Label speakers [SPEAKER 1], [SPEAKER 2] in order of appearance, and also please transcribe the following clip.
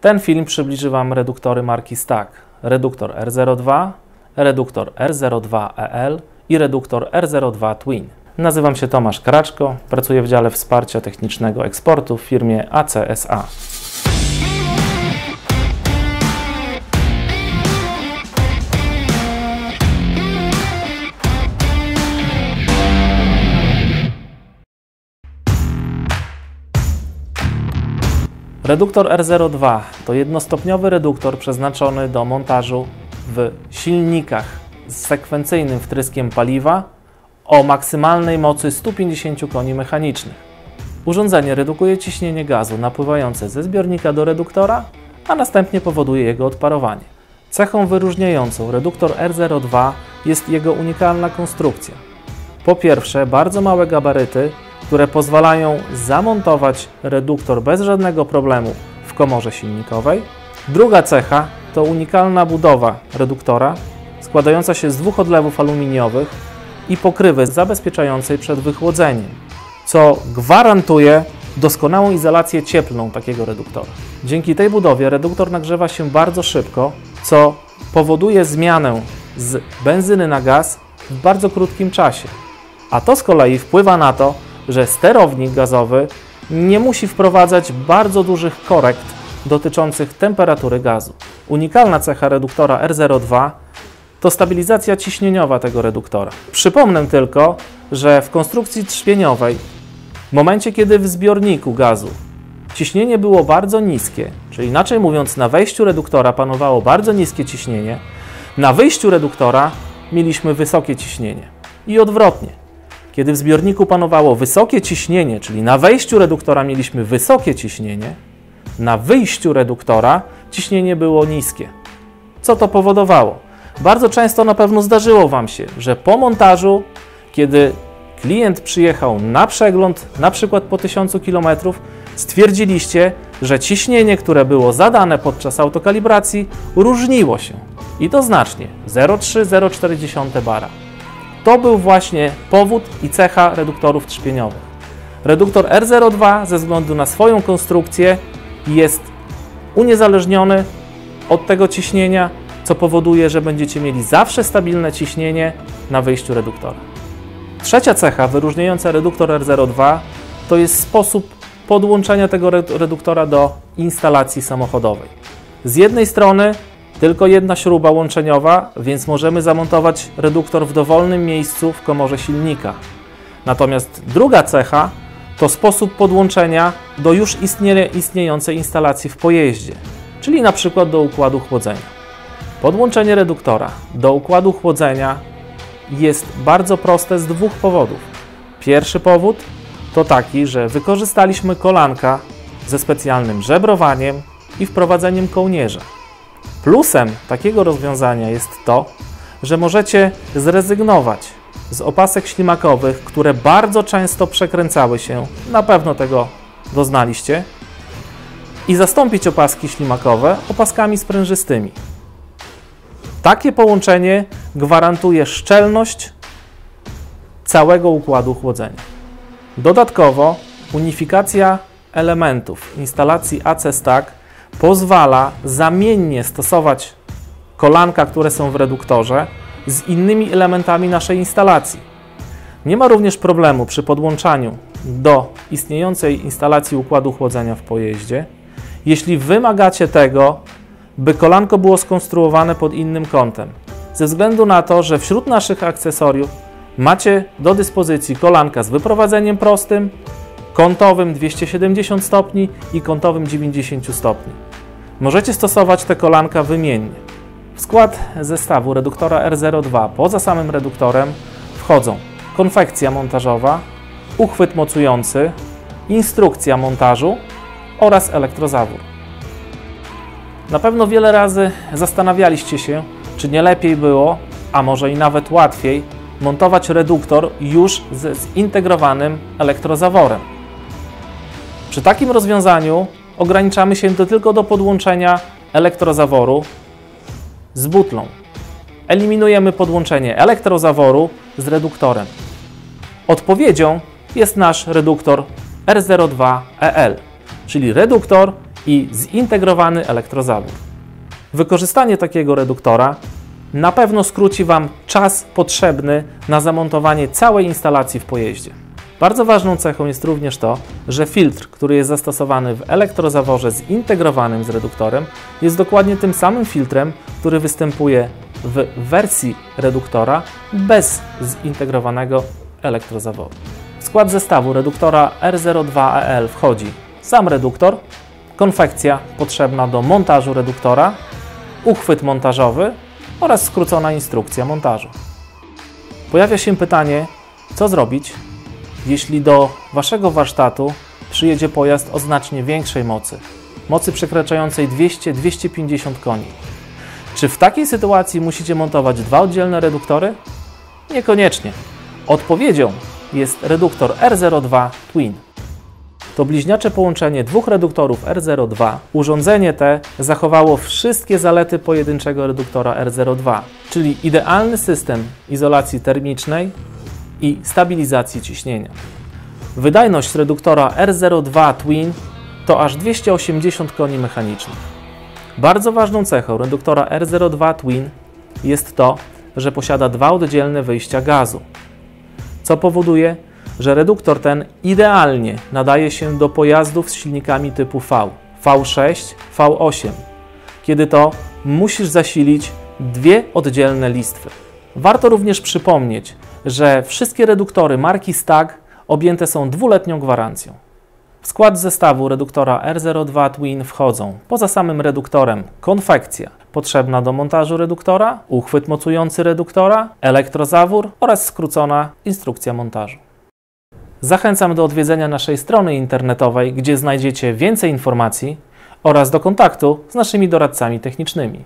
[SPEAKER 1] Ten film przybliży Wam reduktory marki Stack. Reduktor R02, reduktor R02EL i reduktor R02 Twin. Nazywam się Tomasz Kraczko, pracuję w dziale wsparcia technicznego eksportu w firmie ACSA. Reduktor R02 to jednostopniowy reduktor przeznaczony do montażu w silnikach z sekwencyjnym wtryskiem paliwa o maksymalnej mocy 150 koni mechanicznych. Urządzenie redukuje ciśnienie gazu napływające ze zbiornika do reduktora, a następnie powoduje jego odparowanie. Cechą wyróżniającą reduktor R02 jest jego unikalna konstrukcja. Po pierwsze, bardzo małe gabaryty które pozwalają zamontować reduktor bez żadnego problemu w komorze silnikowej. Druga cecha to unikalna budowa reduktora składająca się z dwóch odlewów aluminiowych i pokrywy zabezpieczającej przed wychłodzeniem, co gwarantuje doskonałą izolację cieplną takiego reduktora. Dzięki tej budowie reduktor nagrzewa się bardzo szybko, co powoduje zmianę z benzyny na gaz w bardzo krótkim czasie. A to z kolei wpływa na to, że sterownik gazowy nie musi wprowadzać bardzo dużych korekt dotyczących temperatury gazu. Unikalna cecha reduktora R02 to stabilizacja ciśnieniowa tego reduktora. Przypomnę tylko, że w konstrukcji trzpieniowej, w momencie kiedy w zbiorniku gazu ciśnienie było bardzo niskie, czyli inaczej mówiąc, na wejściu reduktora panowało bardzo niskie ciśnienie, na wyjściu reduktora mieliśmy wysokie ciśnienie. I odwrotnie. Kiedy w zbiorniku panowało wysokie ciśnienie, czyli na wejściu reduktora mieliśmy wysokie ciśnienie, na wyjściu reduktora ciśnienie było niskie. Co to powodowało? Bardzo często na pewno zdarzyło Wam się, że po montażu, kiedy klient przyjechał na przegląd, na przykład po 1000 km, stwierdziliście, że ciśnienie, które było zadane podczas autokalibracji, różniło się. I to znacznie 0,3-0,4 bara. To był właśnie powód i cecha reduktorów trzpieniowych. Reduktor R02 ze względu na swoją konstrukcję jest uniezależniony od tego ciśnienia, co powoduje, że będziecie mieli zawsze stabilne ciśnienie na wyjściu reduktora. Trzecia cecha wyróżniająca reduktor R02 to jest sposób podłączenia tego reduktora do instalacji samochodowej. Z jednej strony tylko jedna śruba łączeniowa, więc możemy zamontować reduktor w dowolnym miejscu w komorze silnika. Natomiast druga cecha to sposób podłączenia do już istniejącej instalacji w pojeździe, czyli na przykład do układu chłodzenia. Podłączenie reduktora do układu chłodzenia jest bardzo proste z dwóch powodów. Pierwszy powód to taki, że wykorzystaliśmy kolanka ze specjalnym żebrowaniem i wprowadzeniem kołnierza. Plusem takiego rozwiązania jest to, że możecie zrezygnować z opasek ślimakowych, które bardzo często przekręcały się, na pewno tego doznaliście, i zastąpić opaski ślimakowe opaskami sprężystymi. Takie połączenie gwarantuje szczelność całego układu chłodzenia. Dodatkowo unifikacja elementów instalacji AC Stack pozwala zamiennie stosować kolanka, które są w reduktorze, z innymi elementami naszej instalacji. Nie ma również problemu przy podłączaniu do istniejącej instalacji układu chłodzenia w pojeździe, jeśli wymagacie tego, by kolanko było skonstruowane pod innym kątem. Ze względu na to, że wśród naszych akcesoriów macie do dyspozycji kolanka z wyprowadzeniem prostym, kątowym 270 stopni i kątowym 90 stopni. Możecie stosować te kolanka wymiennie. W skład zestawu reduktora R02 poza samym reduktorem wchodzą konfekcja montażowa, uchwyt mocujący, instrukcja montażu oraz elektrozawór. Na pewno wiele razy zastanawialiście się, czy nie lepiej było, a może i nawet łatwiej, montować reduktor już z zintegrowanym elektrozaworem. Przy takim rozwiązaniu ograniczamy się do, tylko do podłączenia elektrozaworu z butlą. Eliminujemy podłączenie elektrozaworu z reduktorem. Odpowiedzią jest nasz reduktor R02EL, czyli reduktor i zintegrowany elektrozawór. Wykorzystanie takiego reduktora na pewno skróci Wam czas potrzebny na zamontowanie całej instalacji w pojeździe. Bardzo ważną cechą jest również to, że filtr, który jest zastosowany w elektrozaworze zintegrowanym z reduktorem, jest dokładnie tym samym filtrem, który występuje w wersji reduktora bez zintegrowanego elektrozaworu. W skład zestawu reduktora R02EL wchodzi sam reduktor, konfekcja potrzebna do montażu reduktora, uchwyt montażowy oraz skrócona instrukcja montażu. Pojawia się pytanie, co zrobić, jeśli do Waszego warsztatu przyjedzie pojazd o znacznie większej mocy, mocy przekraczającej 200-250 koni. Czy w takiej sytuacji musicie montować dwa oddzielne reduktory? Niekoniecznie. Odpowiedzią jest reduktor R02 Twin. To bliźniacze połączenie dwóch reduktorów R02. Urządzenie te zachowało wszystkie zalety pojedynczego reduktora R02, czyli idealny system izolacji termicznej i stabilizacji ciśnienia. Wydajność reduktora R02 Twin to aż 280 koni mechanicznych. Bardzo ważną cechą reduktora R02 Twin jest to, że posiada dwa oddzielne wyjścia gazu, co powoduje, że reduktor ten idealnie nadaje się do pojazdów z silnikami typu V, V6, V8, kiedy to musisz zasilić dwie oddzielne listwy. Warto również przypomnieć, że wszystkie reduktory marki Stag objęte są dwuletnią gwarancją. W skład zestawu reduktora R02 Twin wchodzą poza samym reduktorem konfekcja potrzebna do montażu reduktora, uchwyt mocujący reduktora, elektrozawór oraz skrócona instrukcja montażu. Zachęcam do odwiedzenia naszej strony internetowej, gdzie znajdziecie więcej informacji oraz do kontaktu z naszymi doradcami technicznymi.